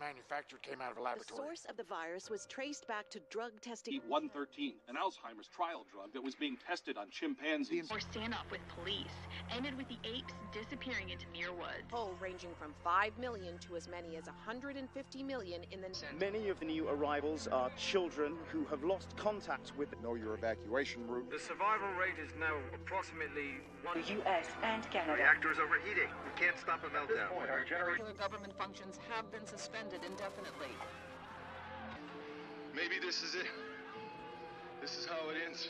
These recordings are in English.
manufactured came out of a The source of the virus was traced back to drug testing. E113, an Alzheimer's trial drug that was being tested on chimpanzees. Or stand up with police, ended with the apes disappearing into near woods. Toll ranging from 5 million to as many as 150 million in the Many of the new arrivals are children who have lost contact with Know your evacuation route. The survival rate is now approximately one. The U.S. and Canada. Reactor is overheating. We can't stop a meltdown. Regular government functions have been suspended indefinitely. Maybe this is it. This is how it ends.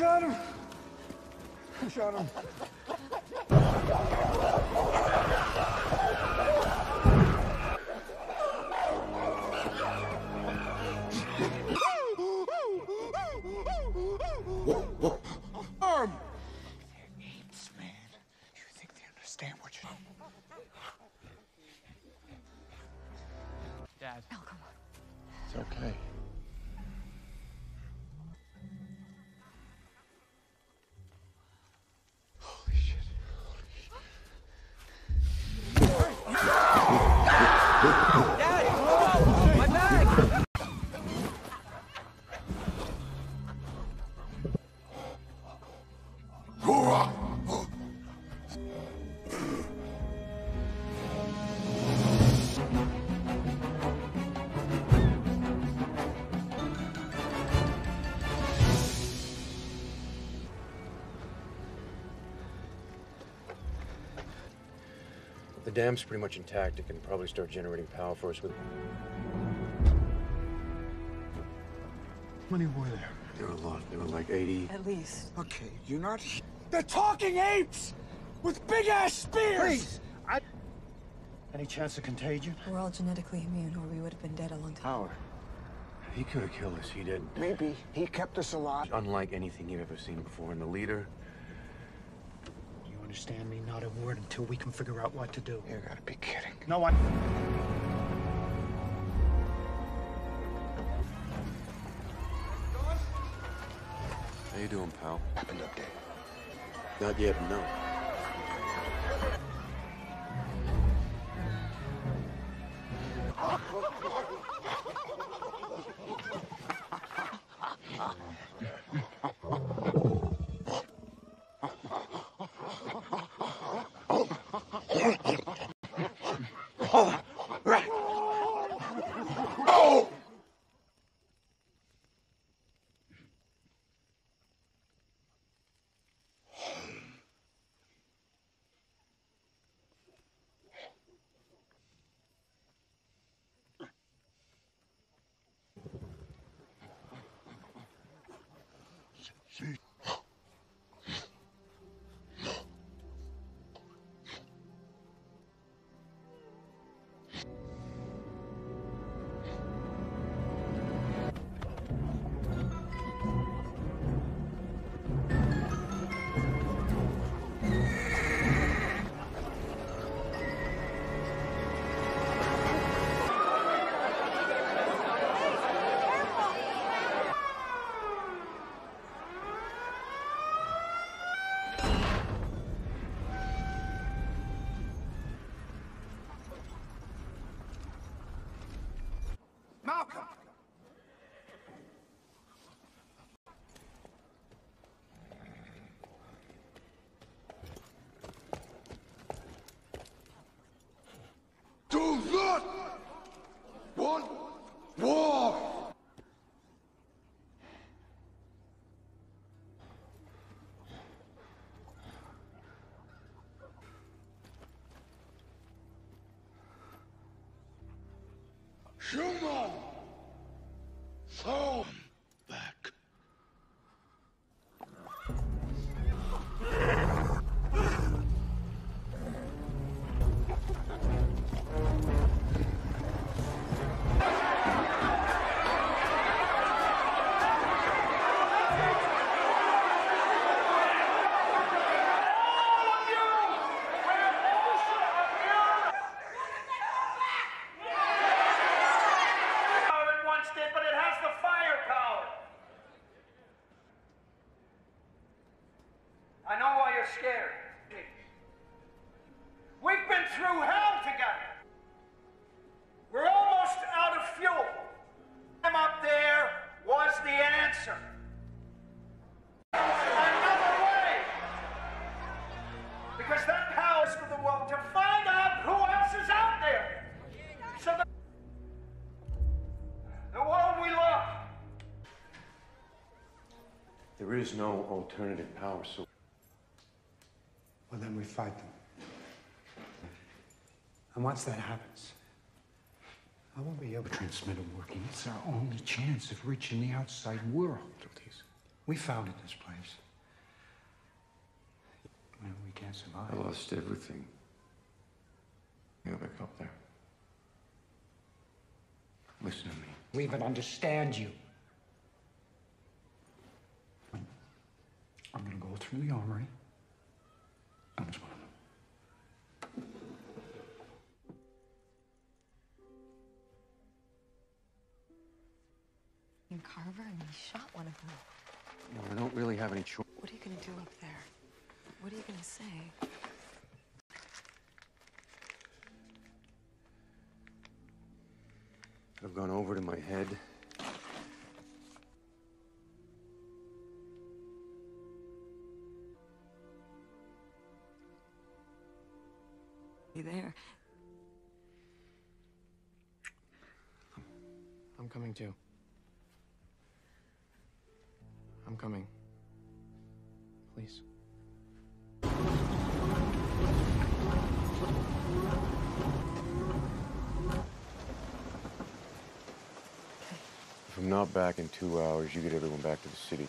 I shot dam's pretty much intact. It can probably start generating power for us with. How many were there? There were a lot. There were like 80. At least. Okay, you're not. They're talking apes with big ass spears. Please, I. Any chance of contagion? We're all genetically immune, or we would have been dead a long time. Power. He could have killed us. He didn't. Maybe he kept us alive. Unlike anything you've ever seen before. And the leader, You understand me? Not a word until we can figure out what to do. You gotta be kidding. No, I. how you doing, pal? Happened up there. Not yet. No. Do is no alternative power source. Well, then we fight them. And once that happens, I won't be able to transmit them working. It's our only chance of reaching the outside world. Please. We founded this place. Well, we can't survive. I lost everything. Go back up there. Listen to me. We even understand you. I'm gonna go through the armory. I was one of them. And Carver and he shot one of them. You know, I don't really have any choice. What are you gonna do up there? What are you gonna say? I've gone over to my head. Back in two hours, you get everyone back to the city.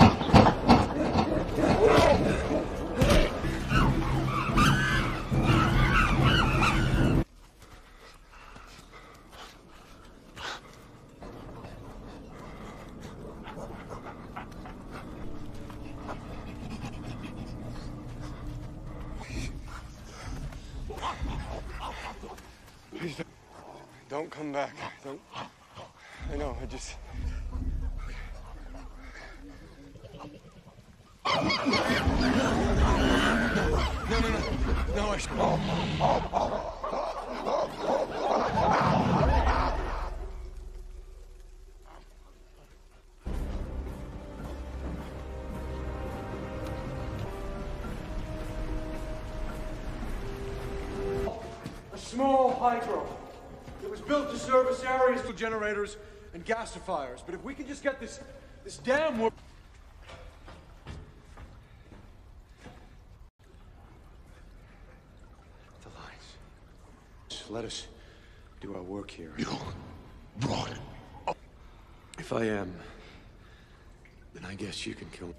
service generators and gasifiers. But if we can just get this this dam work. The lines. Just let us do our work here. You brought it. If I am, then I guess you can kill me.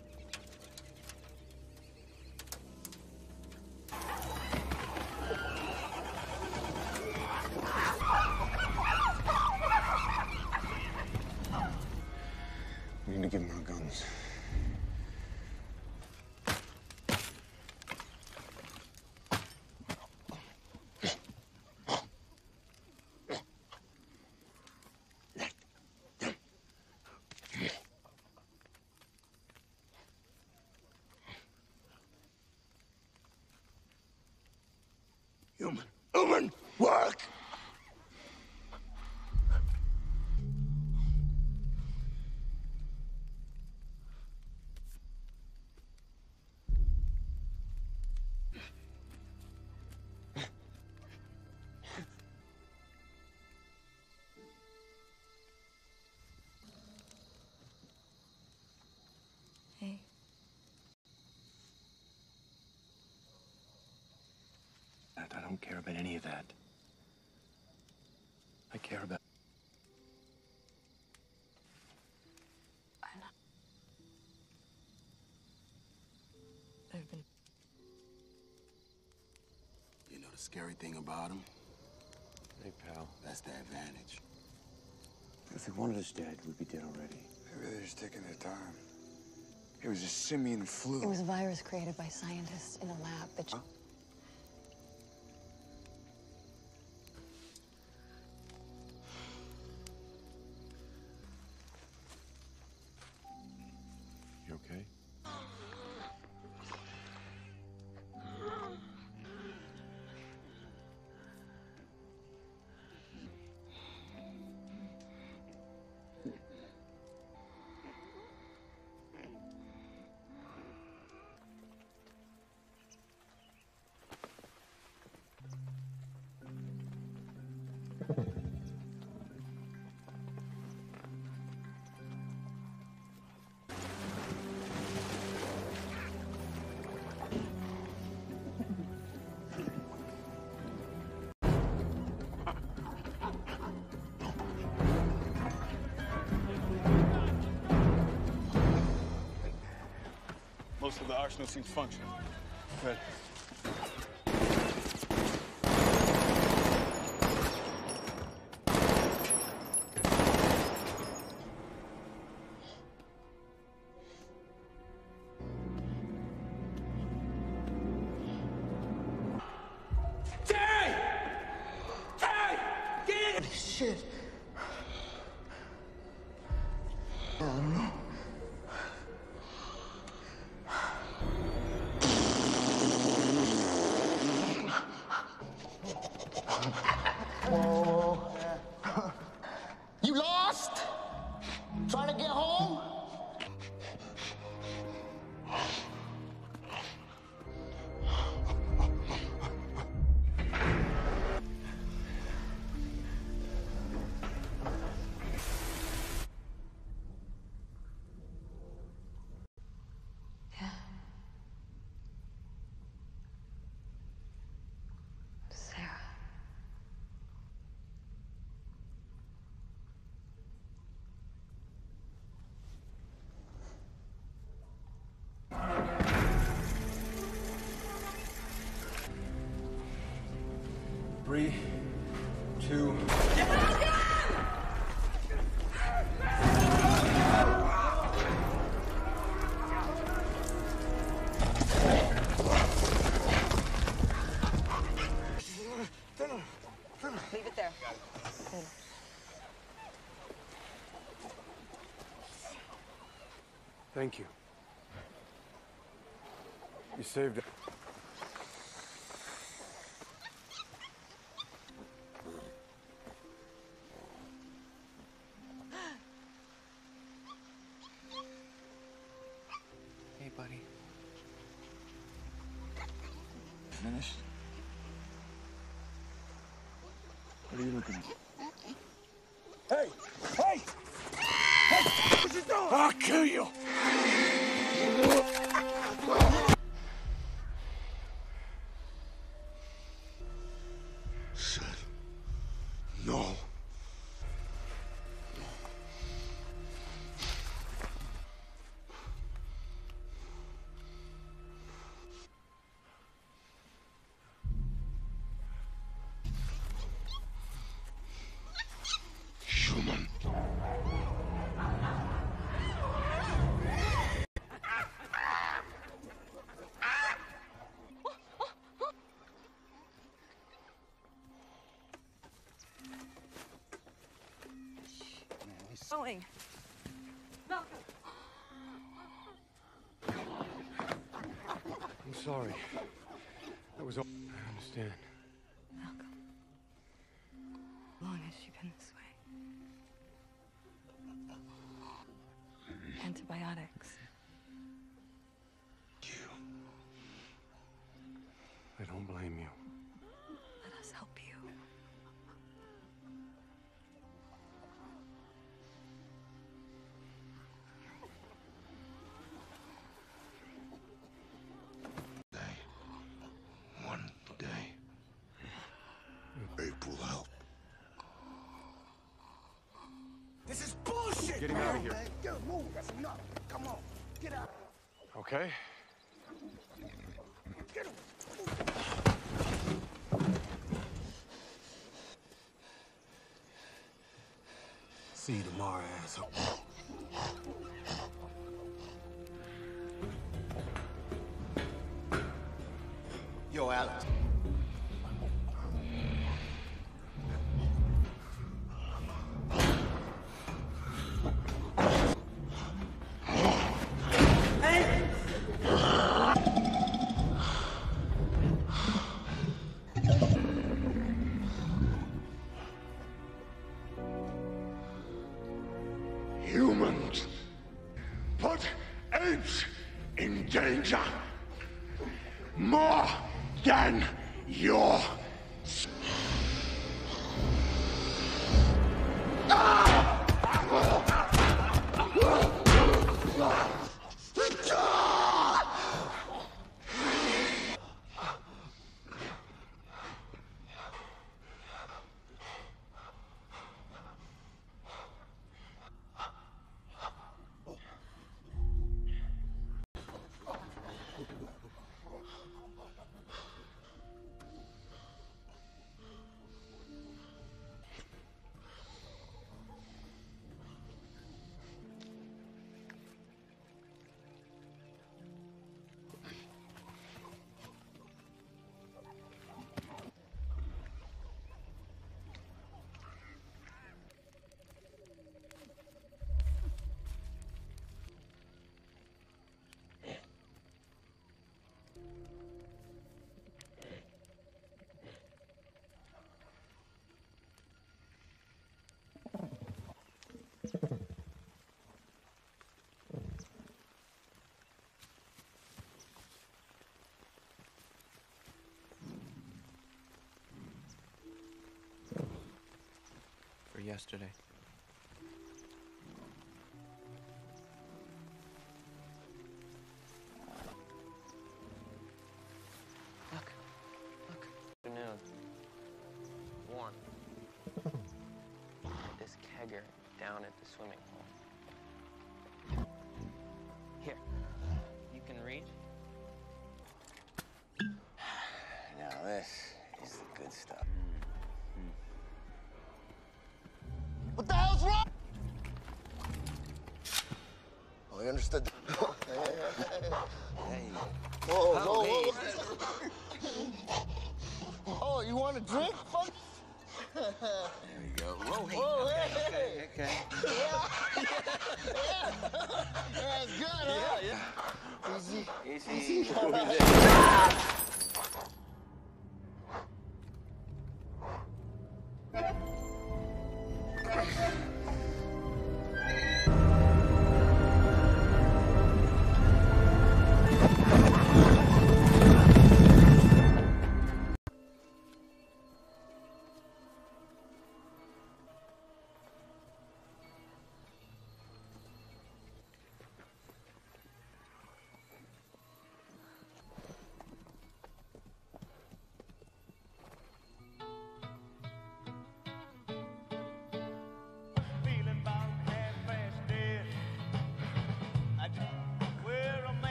About any of that. I care about. I've been. You know the scary thing about him? Hey, pal. That's the advantage. If they wanted us dead, we'd be dead already. Maybe they're just taking their time. It was a simian flu. It was a virus created by scientists in a lab that. You Arsenal seems functional. Three, two. Leave it there. Thank you. You saved it. Going. I'm sorry. That was all. I understand. Bullshit! Get him out of here. Man, get a move. That's enough. Come on. Get out. Okay? Get him. See you tomorrow, asshole. Yesterday. Look. Look. Afternoon. Warm. Hmm. This kegger down at the swimming hole. Understood. Hey. Whoa, Oh, whoa, oh, whoa. Oh, oh. oh, you want a drink? Fuck. There you go. Whoa, hey. Whoa, okay, hey. okay, okay. Yeah. yeah. That's good, huh? Yeah, yeah. Easy. Easy. Easy.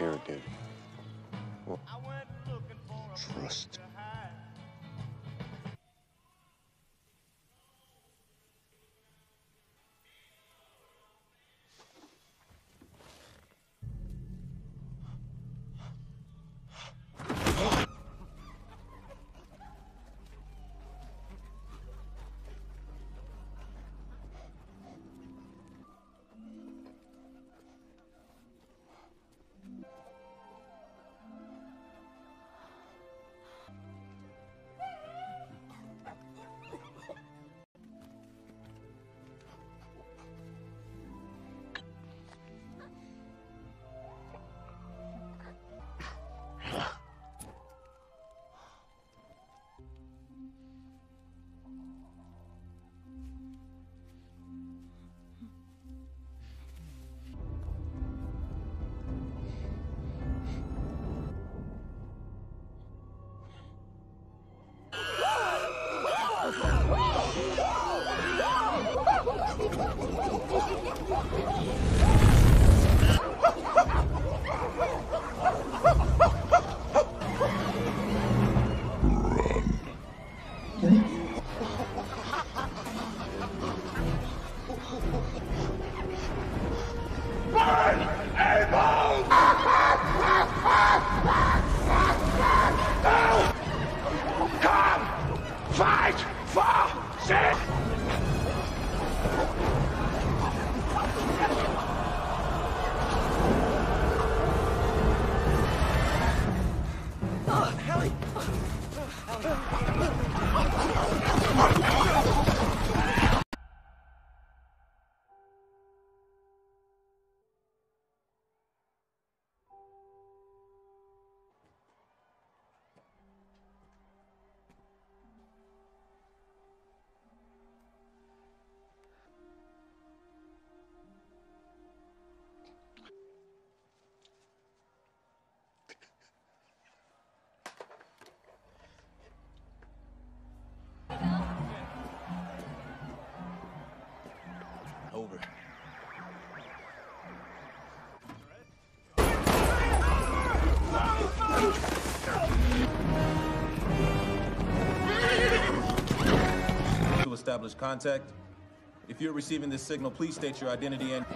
Or at establish contact. If you're receiving this signal, please state your identity and.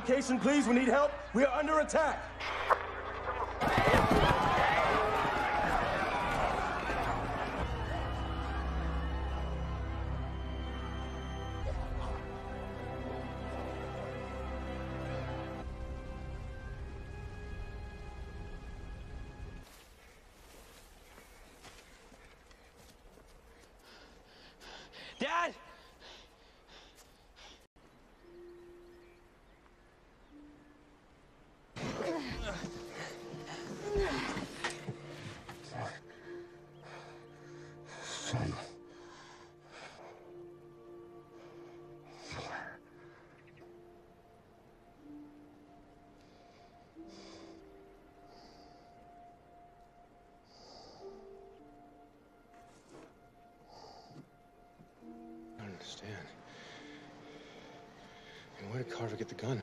Location, please. We need help. We are under attack. Carver get the gun?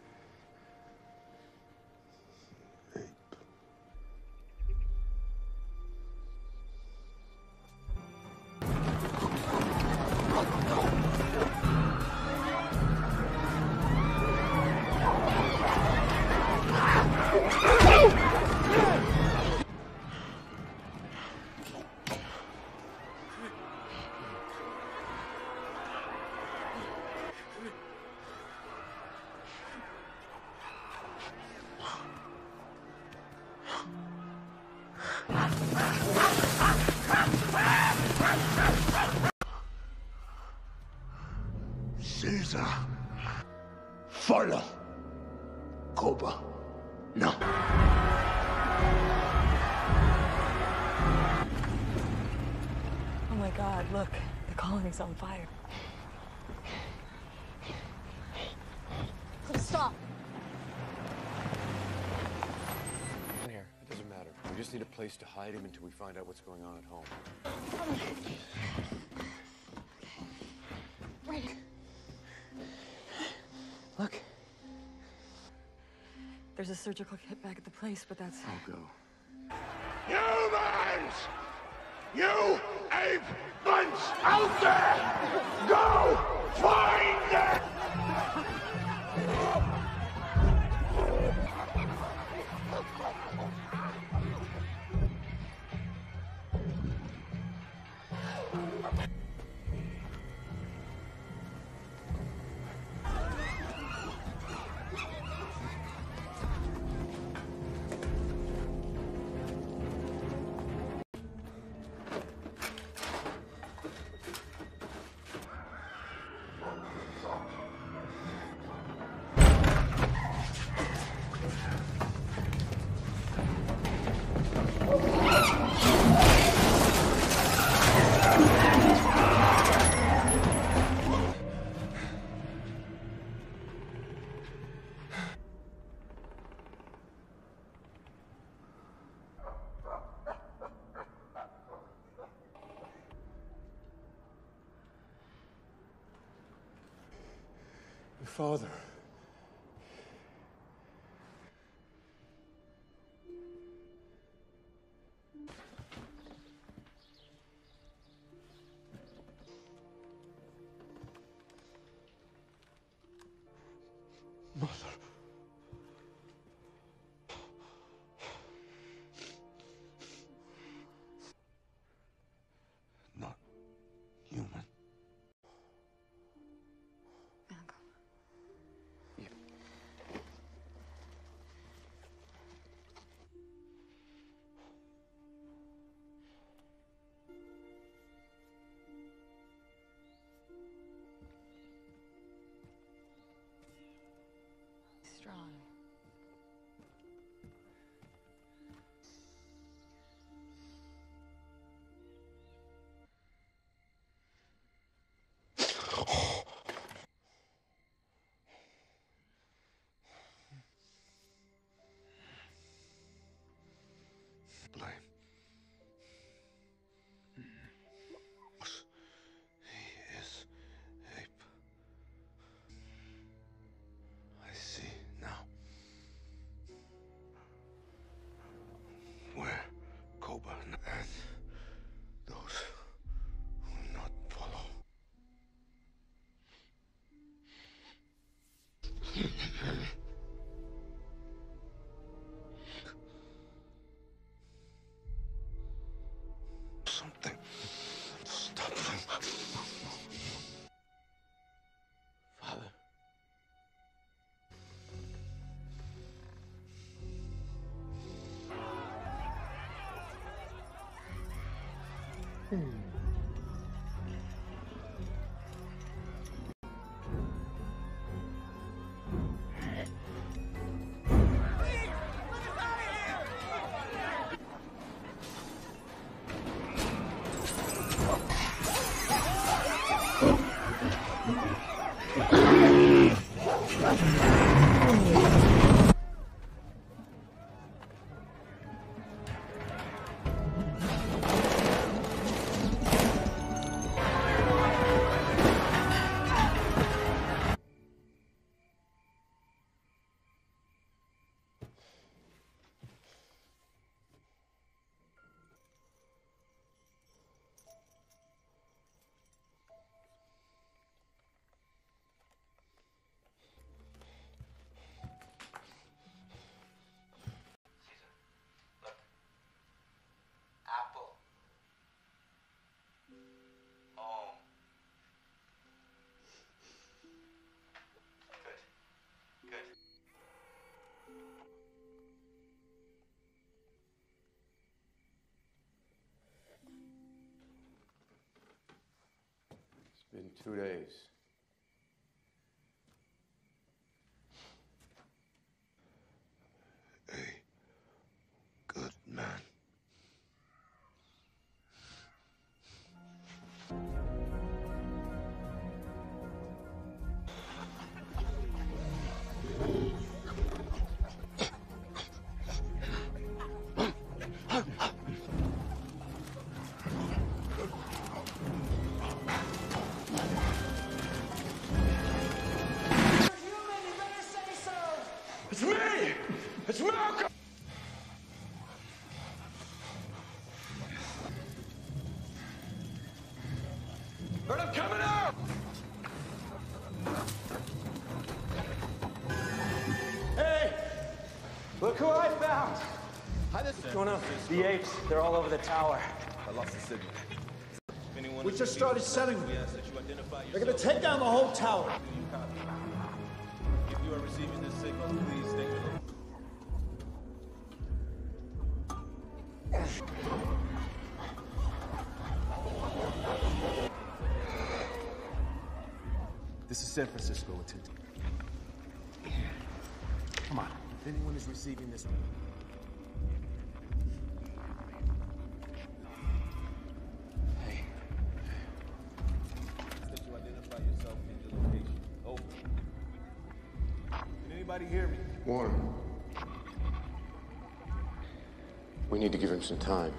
The on fire. Stop. In here. It doesn't matter. We just need a place to hide him until we find out what's going on at home. Right. Look. There's a surgical kit back at the place, but that's. I'll go. Humans! You ape bunch out there! Go find them! Father. blame. He is ape. I see now. Where Coburn and those who not follow. Apple. Been two days. Going on. The apes, they're all over the tower. I lost the signal. We just started setting them. They're gonna take down the whole tower. If you are receiving this signal, please state your This is San Francisco, attendant. Come on. If anyone is receiving this. Anybody hear me? Warren. We need to give him some time.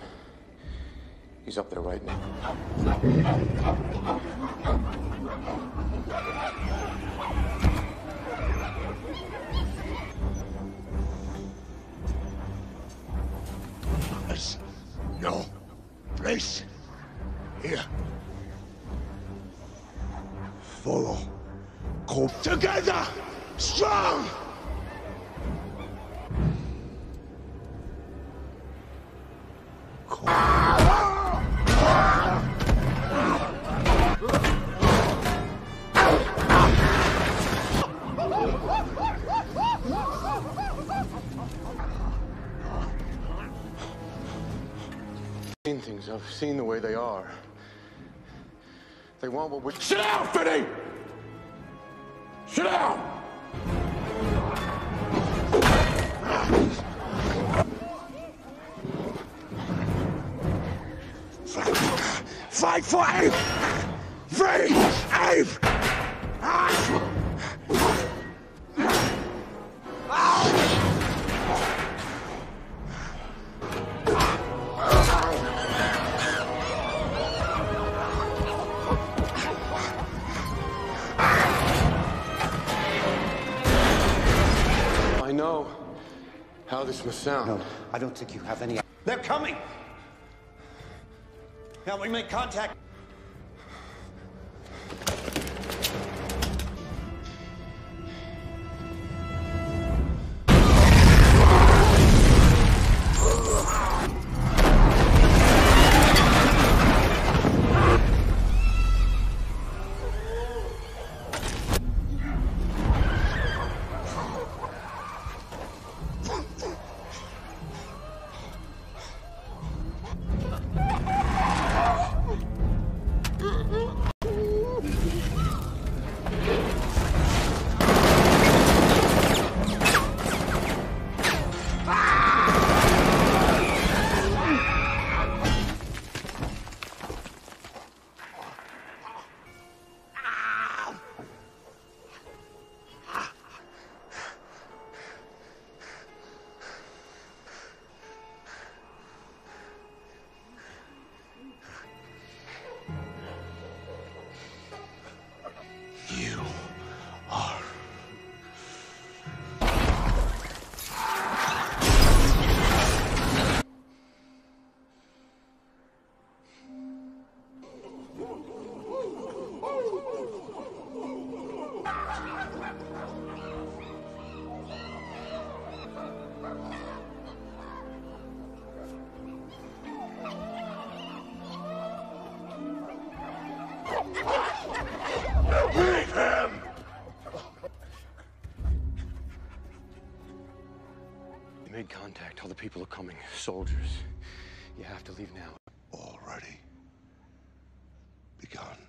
He's up there right now. There's no place here. Follow. Go together. Strong. They want what we. Sit down, Finney! Sit down! Fight for Abe! Free Abe! Sound. No, I don't think you have any. They're coming. Now we make contact. Tell the people are coming. Soldiers. You have to leave now. Already begun.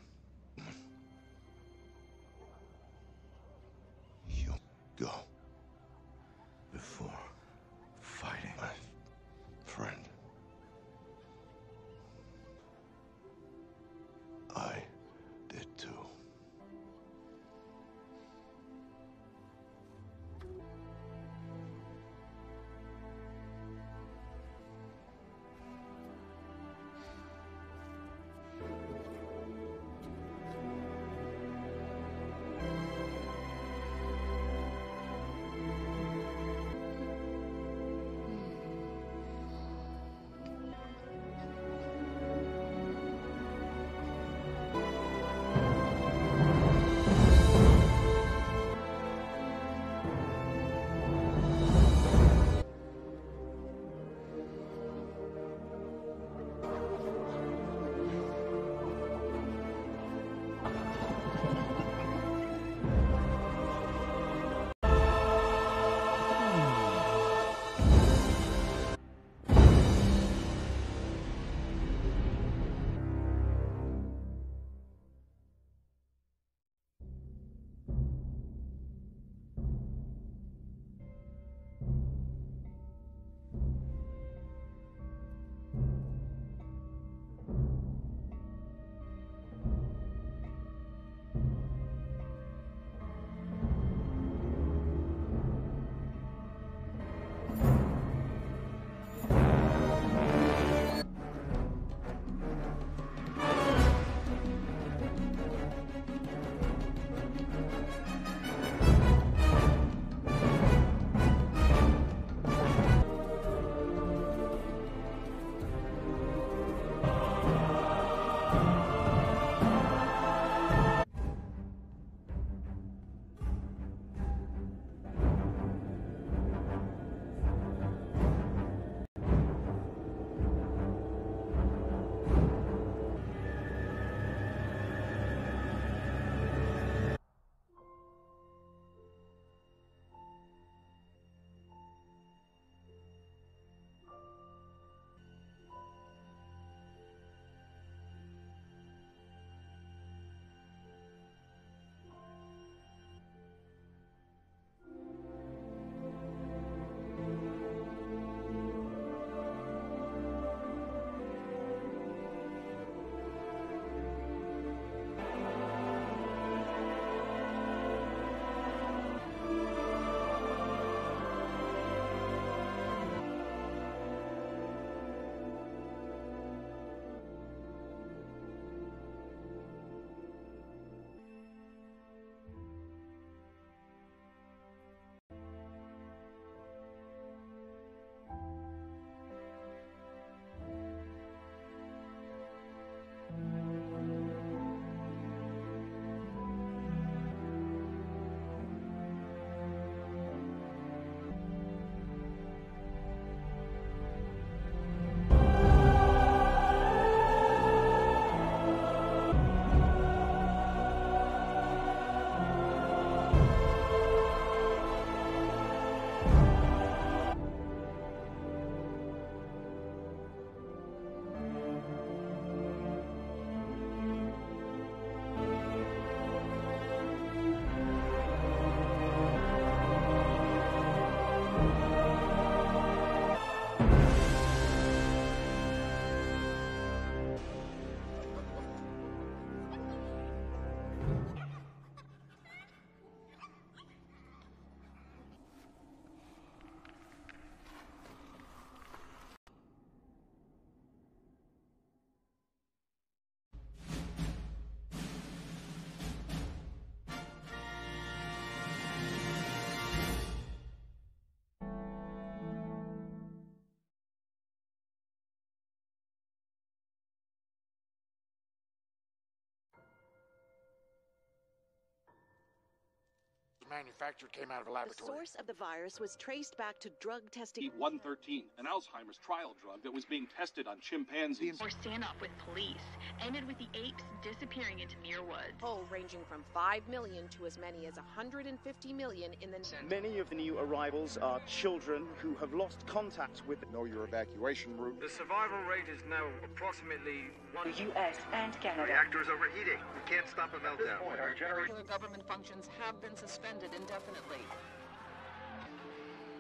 Manufactured came out of a The source of the virus was traced back to drug testing. E113, an Alzheimer's trial drug that was being tested on chimpanzees. Or standoff with police ended with the apes disappearing into Muir Woods. Toll ranging from 5 million to as many as 150 million in the Many of the new arrivals are children who have lost contact with. Know your evacuation route. The survival rate is now approximately one. The U.S. and Canada. Reactor is overheating. We can't stop a meltdown. Point, our Regular government functions have been suspended indefinitely.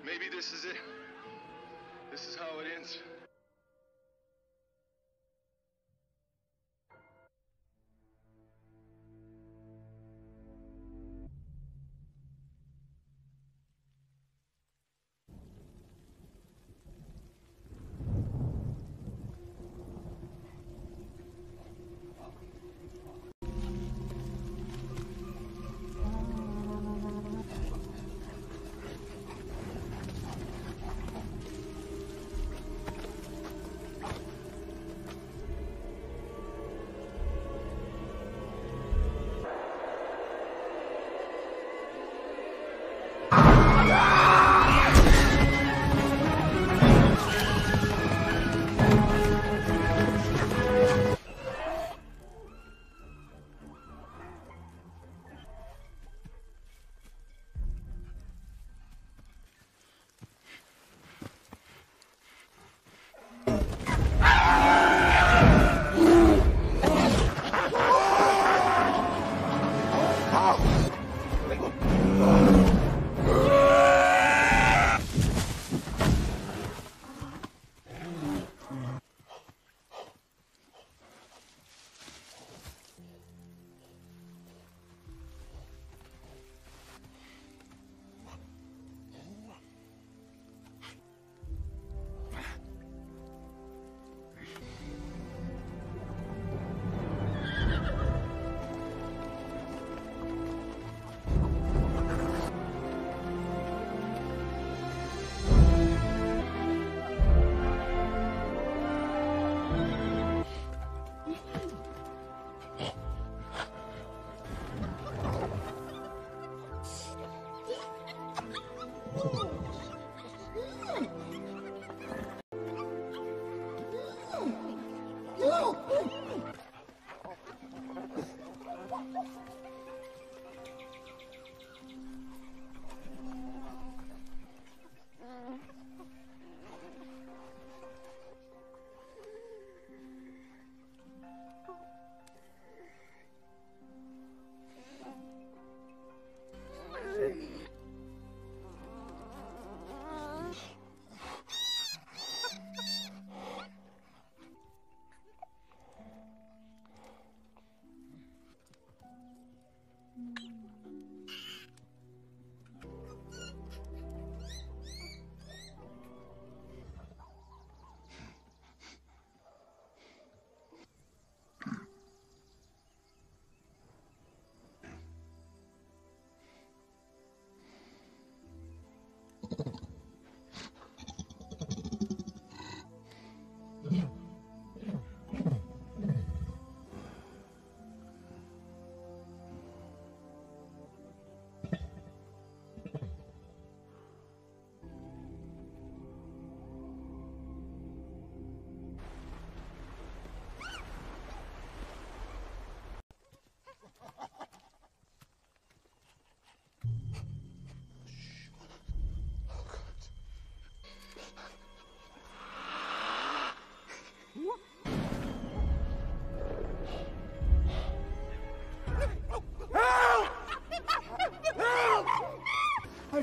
Maybe this is it. This is how it ends.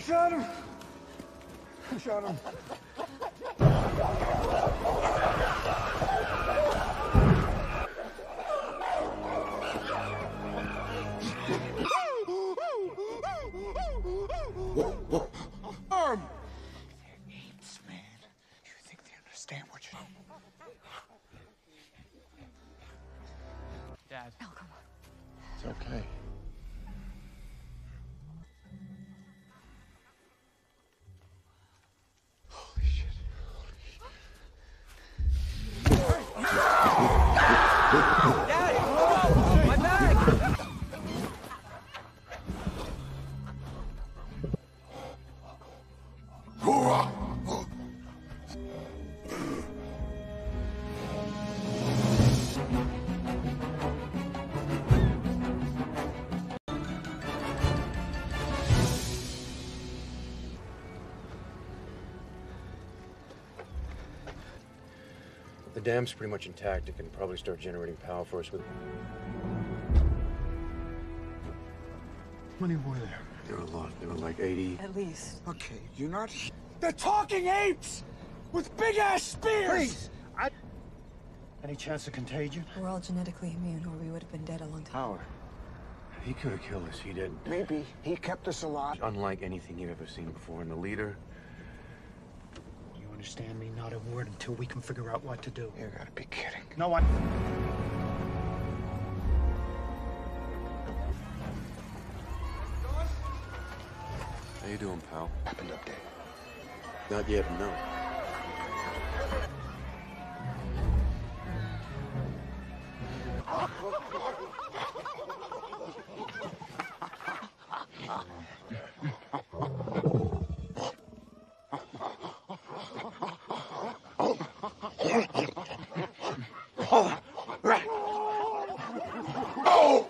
Shot him. I shot him. Dam's pretty much intact. It can probably start generating power for us with. How many were there? There were a lot. There were like 80. At least. Okay, you're not. They're talking apes with big ass spears. Please, I. Any chance of contagion? We're all genetically immune, or we would have been dead a long time. Power. He could have killed us. He didn't. Maybe he kept us alive. Unlike anything you've ever seen before. And the leader, You understand me? Not a word until we can figure out what to do. you gotta be kidding. No one. How you doing, pal? Happened up there. Not yet, no. Malcolm!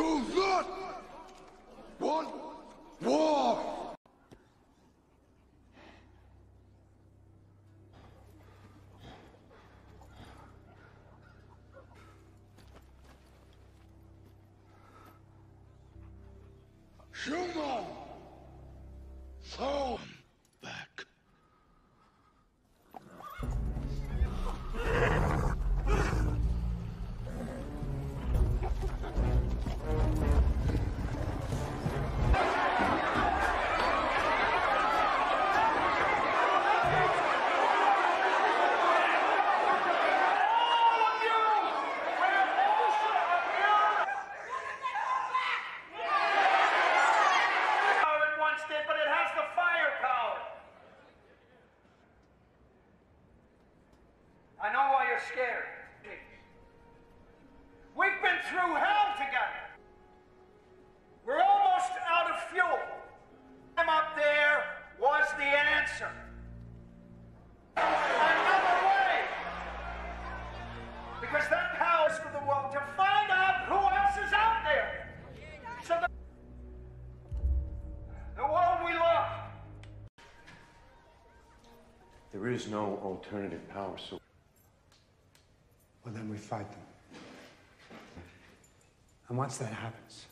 Do not There is no alternative power source. Well, then we fight them. And once that happens,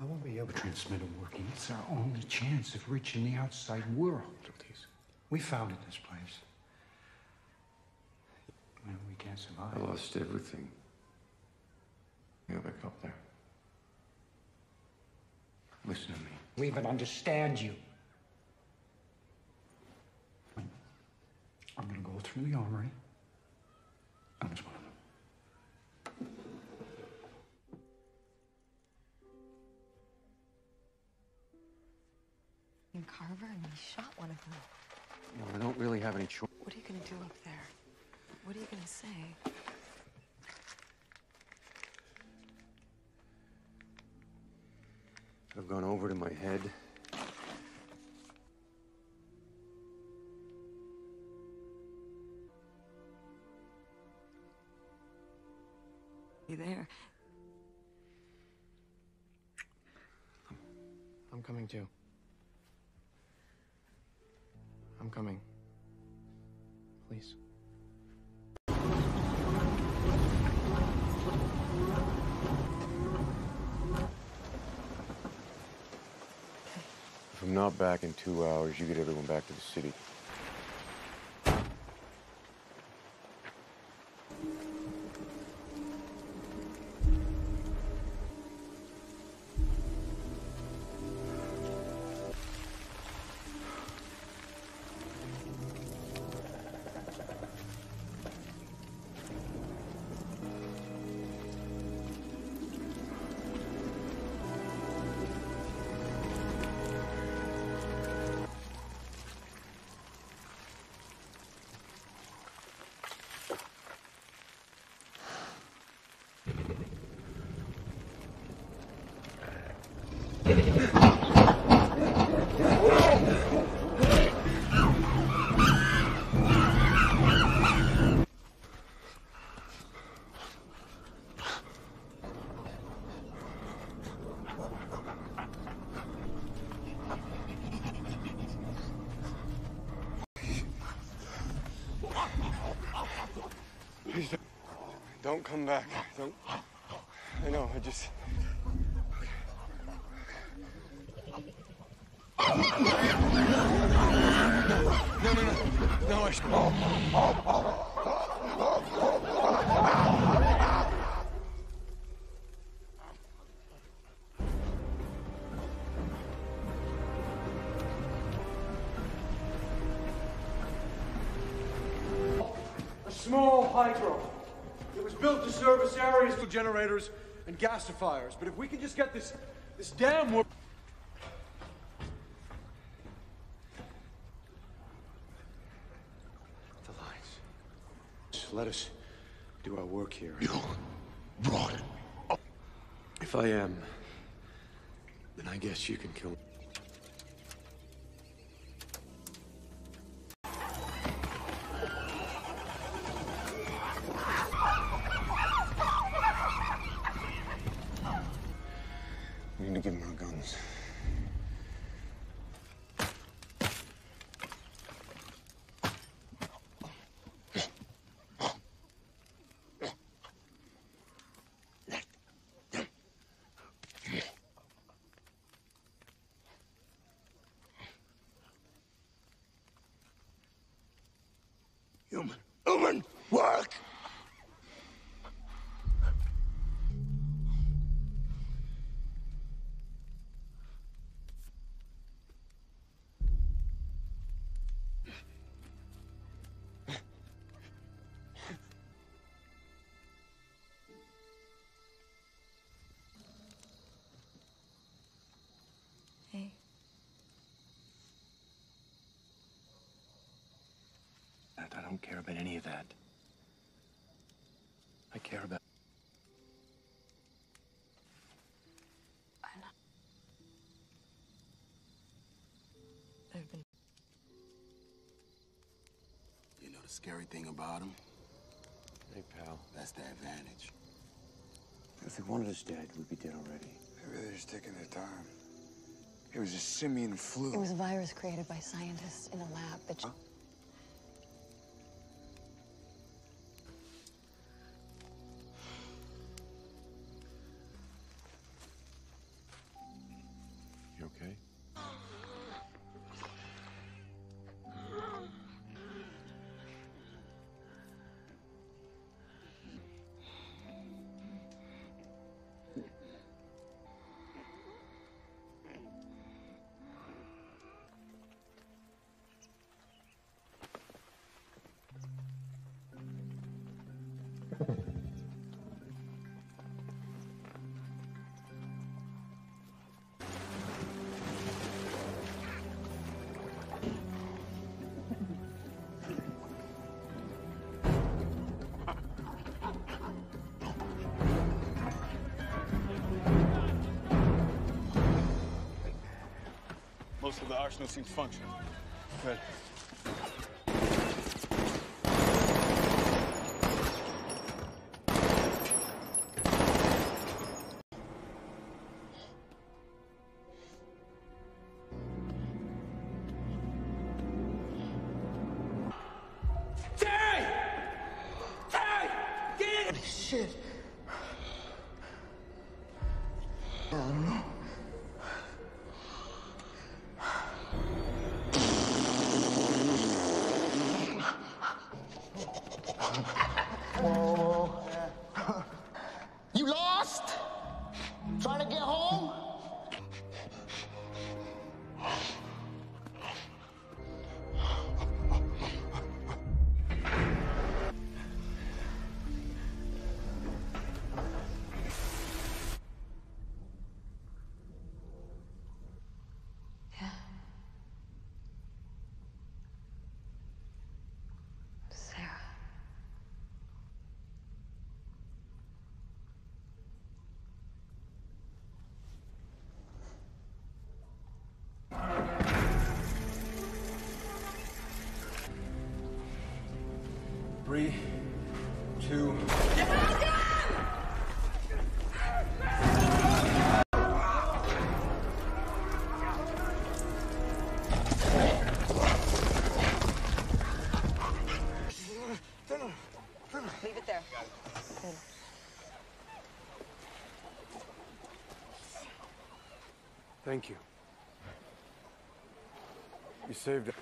I won't be able to transmit a working. It's our only chance of reaching the outside world. We founded this place. Well, we can't survive. I lost everything. I got back up there. Listen to me. We even understand you. I'm gonna go through the armory. I was one of them. And Carver and he shot one of them. You know, I don't really have any choice. What are you gonna do up there? What are you gonna say? I've gone over to my head. there. I'm coming too. I'm coming. Please. If I'm not back in two hours, you get everyone back to the city. Come back. Don't. I know. I just. No, no, no, no. I. A small hydro. It was built to service areas for generators and gasifiers. But if we can just get this this dam work. The lines. Just let us do our work here. You brought it. If I am, then I guess you can kill me. Don't care about any of that. I care about. I've been. You know the scary thing about him? Hey, pal. That's the advantage. If they wanted us dead, we'd be dead already. Maybe they're just taking their time. It was a simian flu. It was a virus created by scientists in a lab that. You Of the arsenal seems functional. Good. Three, two. Leave it there. Thank you. You saved it.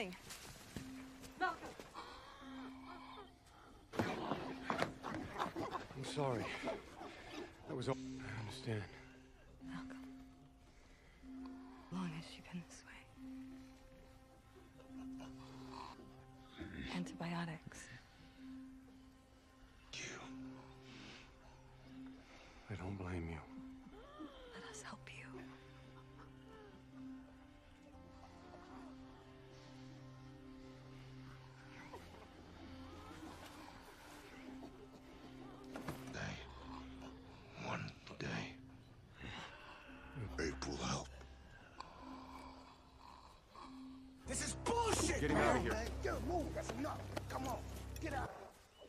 Going. I'm sorry. That was all. I understand. How long has she been this way? Antibiotics. You. I don't blame you. Bullshit! Get him out of here. Get a move. That's enough. Come on. Get out.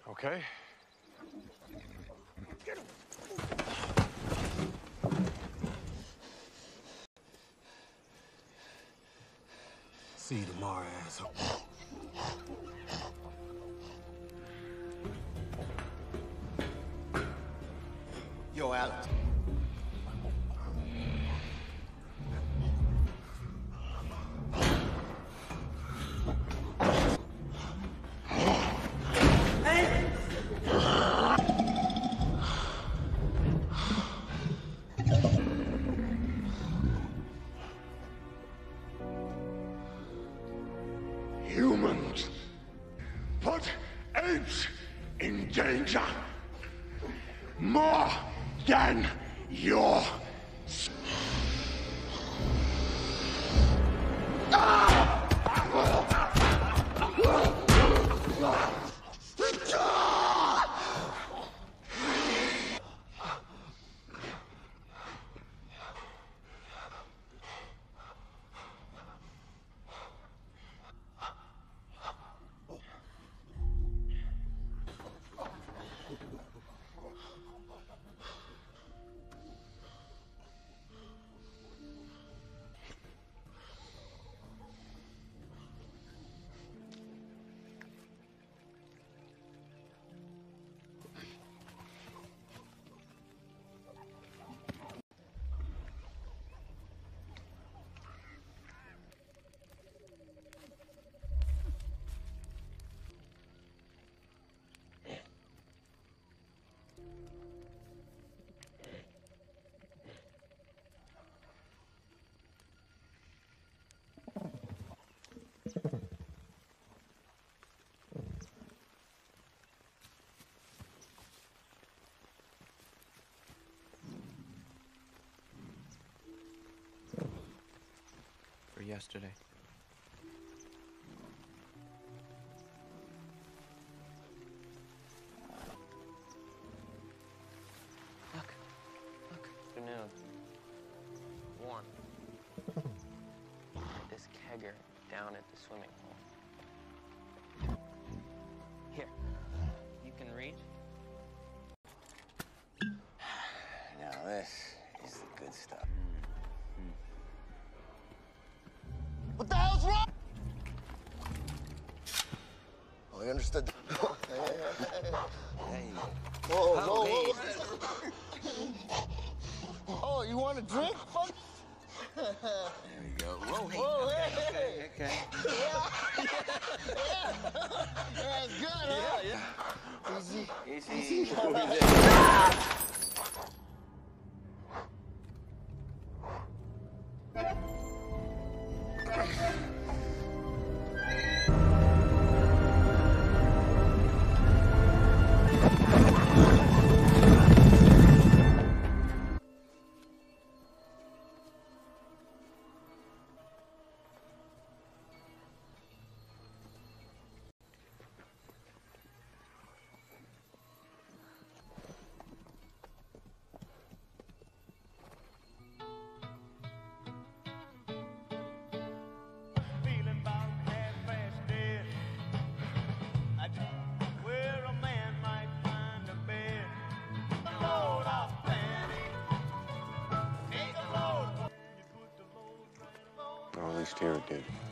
Okay? Get him. See you tomorrow, asshole. Yesterday. I understood. hey. Whoa, Oh, whoa, whoa. Oh, you want a drink? Fuck. There you go. Whoa. Whoa, okay, hey. okay, okay. Yeah, yeah, yeah. That's good, huh? Yeah, Easy. Easy. Easy. At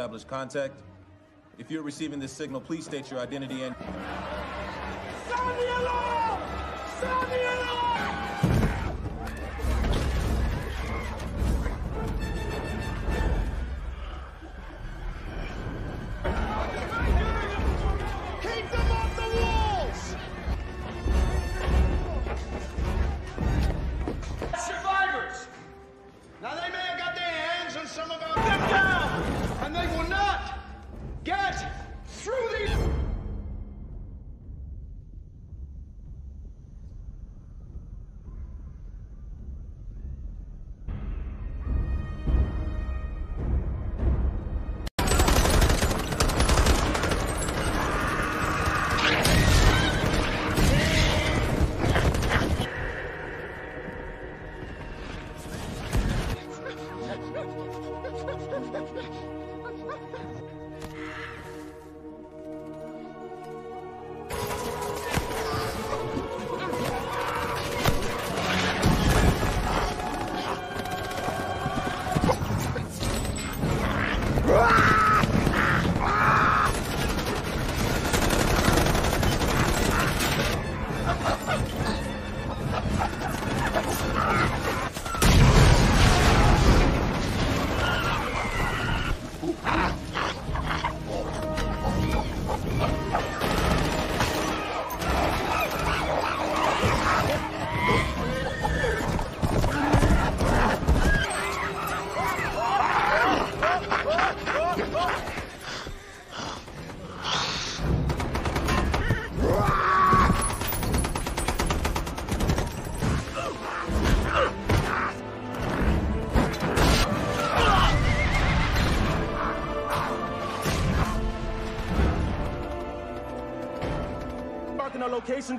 establish contact. If you're receiving this signal, please state your identity and. Sound the alarm! Sound the alarm!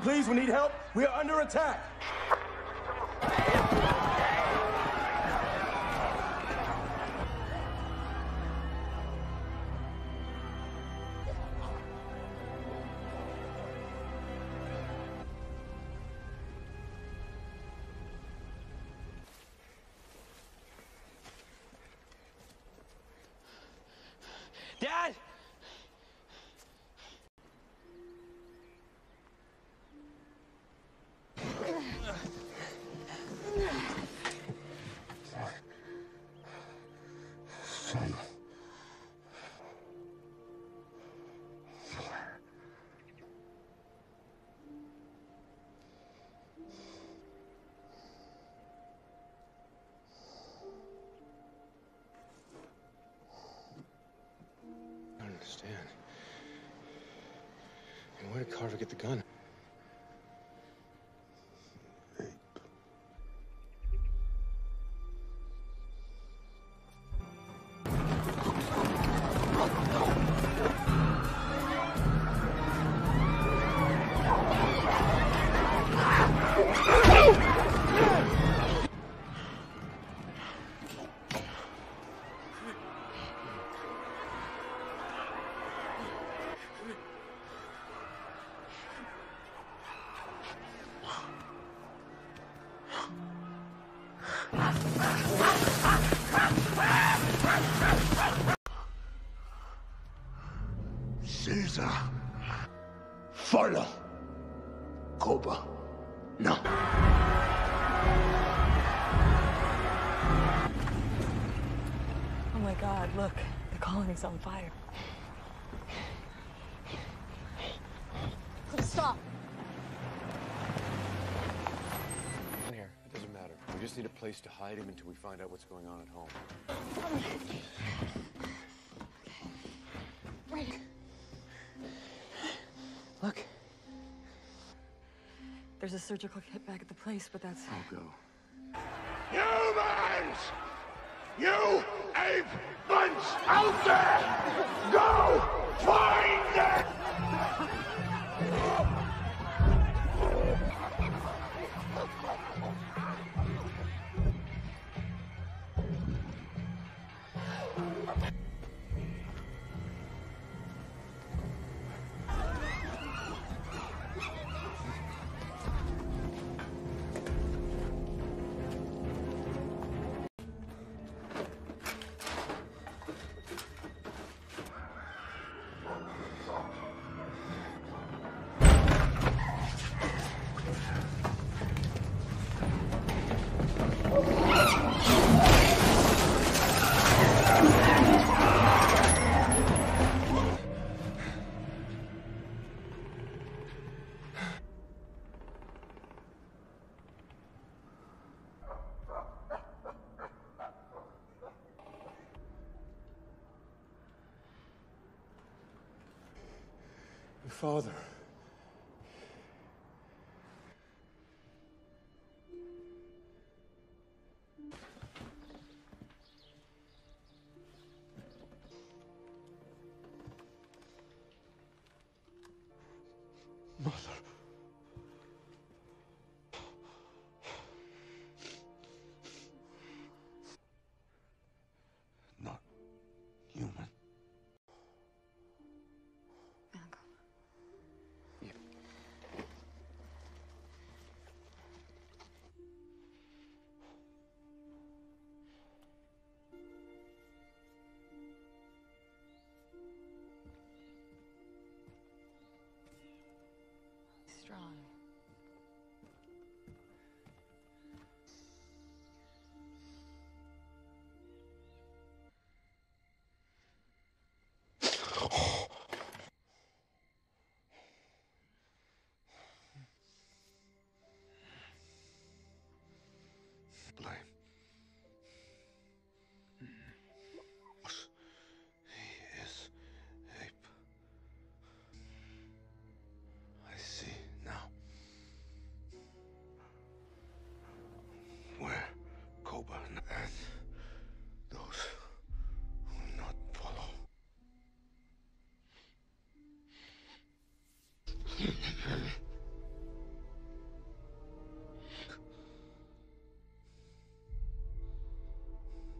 Please? We need help. We are under attack. And where did Carver get the gun? Place to hide him until we find out what's going on at home. Right. Look. There's a surgical kit back at the place, but that's. I'll go. Humans! You ape bunch out there! Go find them! Strong.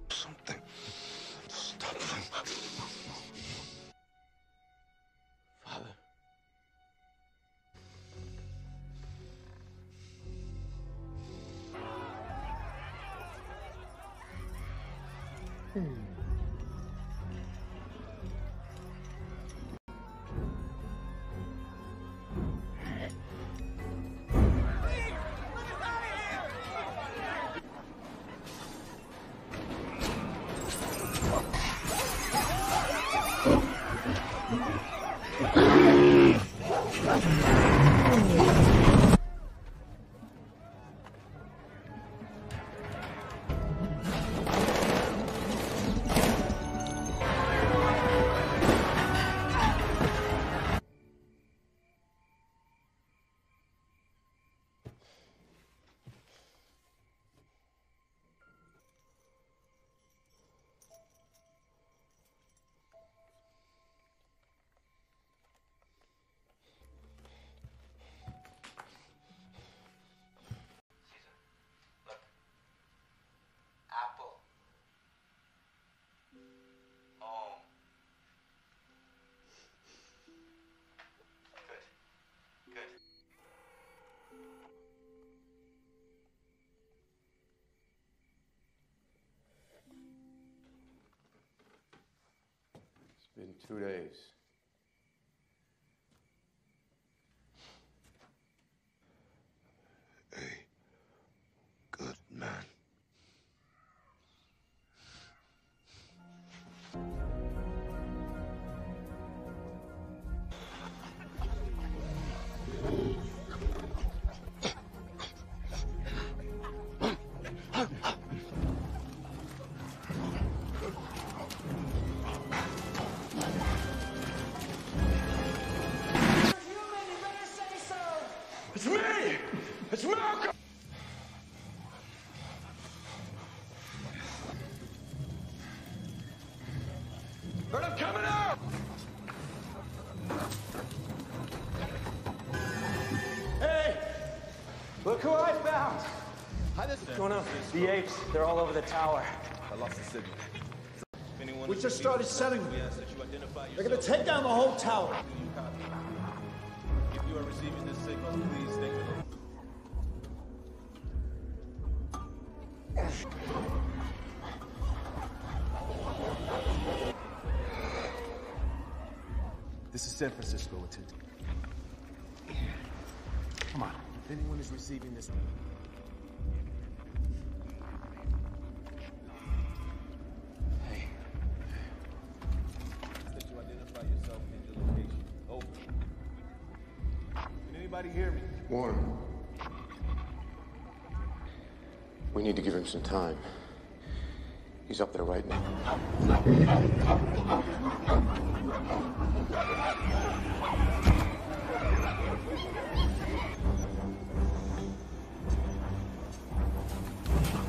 Something. Stop them. Father. Hmm. Two days. Going on. The apes, they're all over the tower. I lost the signal. We just started setting them. They're gonna take down the whole tower. If you are receiving this signal, please stay with. This is San Francisco, Lieutenant. Come on. If anyone is receiving this. Anybody hear me? Warren. We need to give him some time. He's up there right now.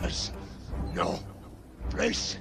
There's no place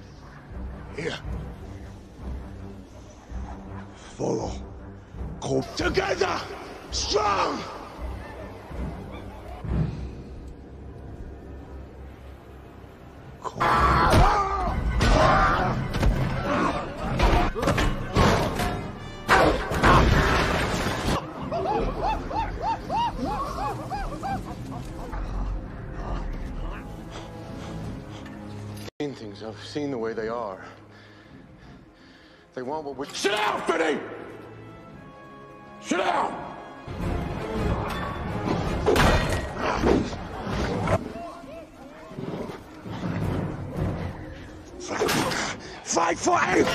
I've seen the way they are. They want what we. Sit down, Finney! Sit down! Fight for Abe!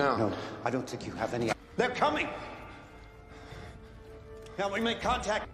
Sound. No, I don't think you have any. They're coming! Now we make contact.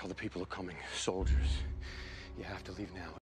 All the people are coming. Soldiers. You have to leave now.